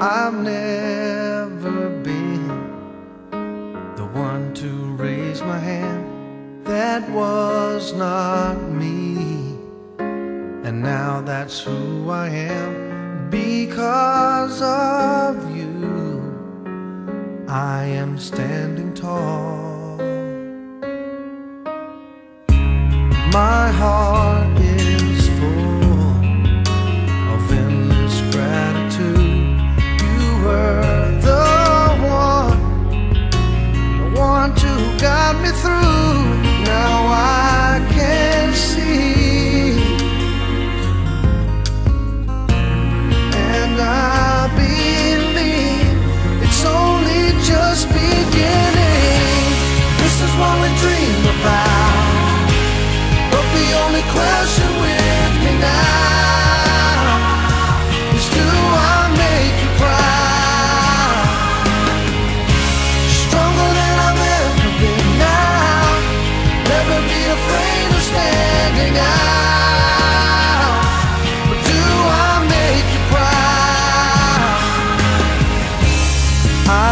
I've never been the one to raise my hand. That was not me. And now that's who I am because of you. I am standing tall.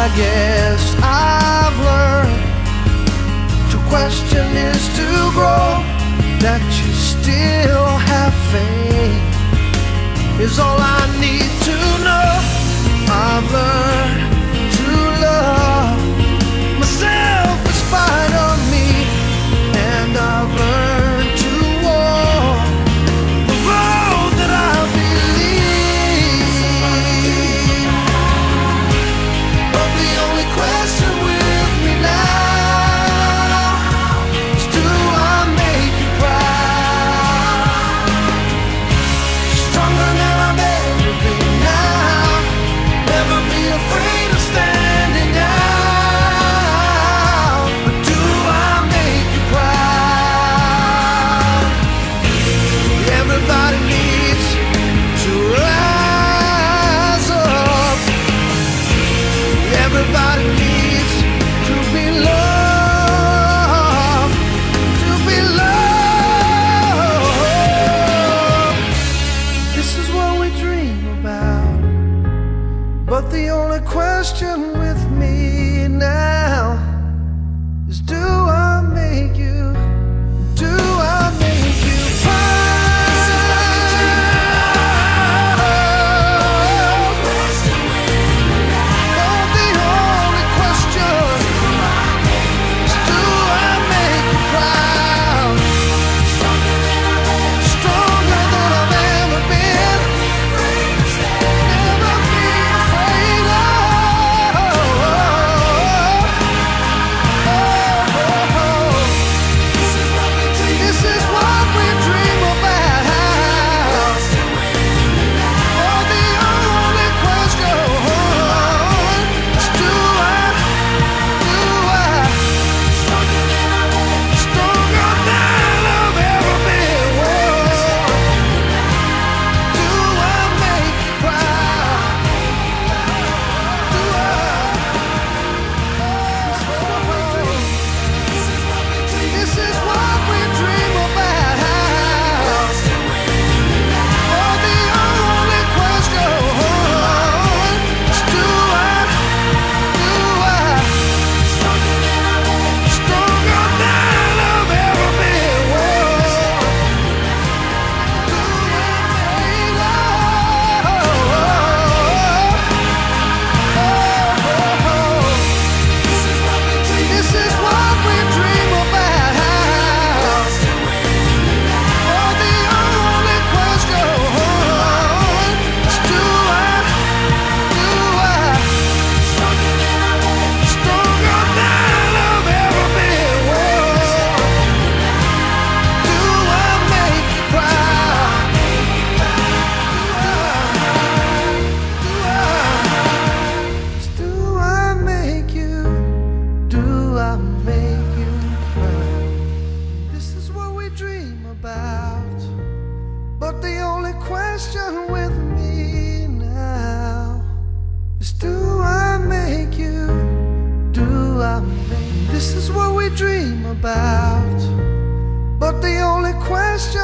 I guess I've learned to question is to grow that you still question I make you cry? This is what we dream about. But the only question with me now is do I make you? Do I make This is what we dream about. But the only question